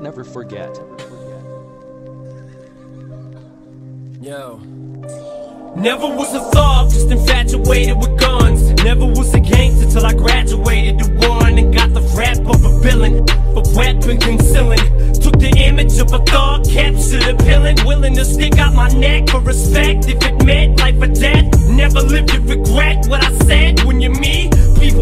never forget. Yo. Never was a thug, just infatuated with guns. Never was a gangster till I graduated to one and got the rap of a villain. for weapon concealing. Took the image of a thug, captured a villain. Willing to stick out my neck for respect if it meant life or death. Never lived to regret what I said when you're me.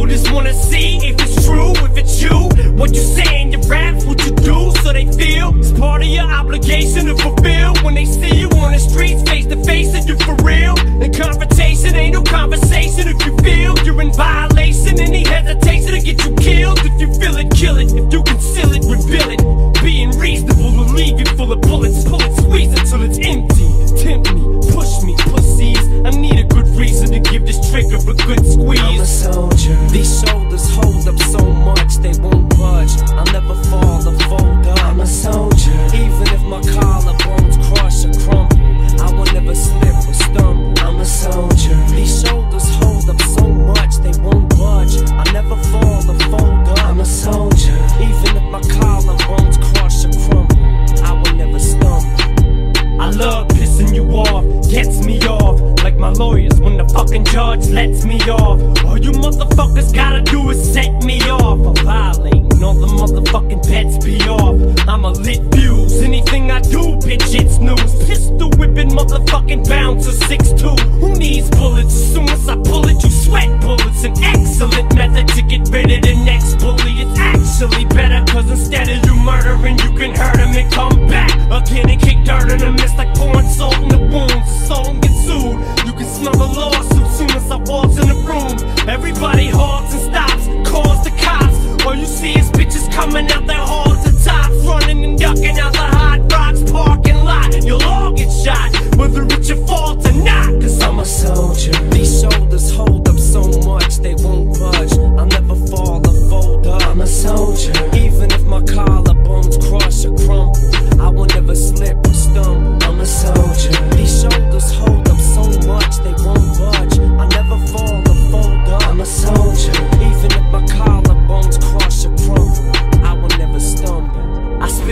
Just wanna see if it's true, if it's you. What you say saying, your raps, what you do, so they feel it's part of your obligation to fulfill. When they see you on the streets, face to face, and you for real. And confrontation ain't no conversation if you feel you're in violation. Any hesitation to get you killed. If you feel it, kill it. If you conceal it, reveal it. Being reasonable will leave you full of bullets. Pull you off, gets me off. Like my lawyers when the fucking judge lets me off. All you motherfuckers gotta do is set me off. I'm violating all the motherfucking pets be off. I'm a lit fuse. Anything I do, bitch, it's news. Pistol whipping motherfucking bouncer 6'2. Who needs bullets? As soon as I pull it, you sweat bullets. An excellent method to get rid of the next bully. Dirt in the mist like pouring salt in the wounds. The soul gets sued. You can smell the lawsuit soon as I walk in the room. Everybody halts and stops, calls the cops. All you see is bitches coming out their halls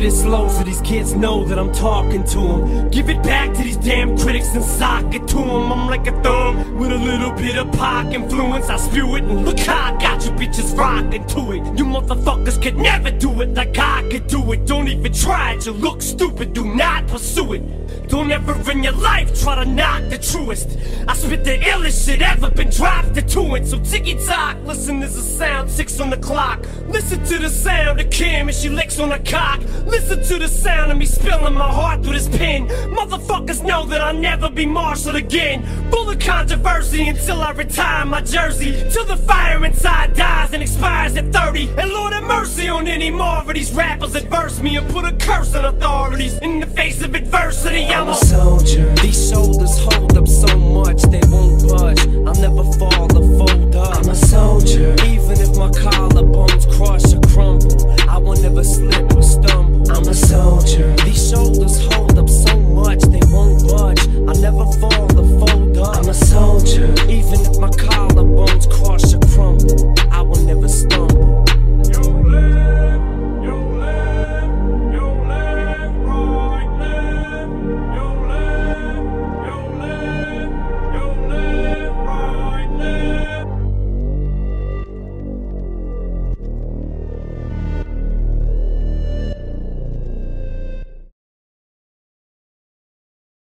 it slow so these kids know that I'm talking to them. Give it back to these damn critics and sock it to them. I'm like a thumb with a little bit of pop influence. I spew it and look how I got you bitches rocking to it. You motherfuckers could never do it like I could do it. Don't even try it, you look stupid, do not pursue it. Don't ever in your life try to knock the truest. I spit the illest shit ever been dropped listen, there's a sound, six on the clock. Listen to the sound of Kim as she licks on the cock. Listen to the sound of me spilling my heart through this pen. Motherfuckers know that I'll never be marshaled again. Full of controversy until I retire my jersey. Till the fire inside dies and expires at 30. And Lord have mercy on any more of these rappers that verse me and put a curse on authorities. In the face of adversity, I'm I'm a a soldier. These shoulders hold so much they won't budge. I'll never fall or fold up. I'm a soldier.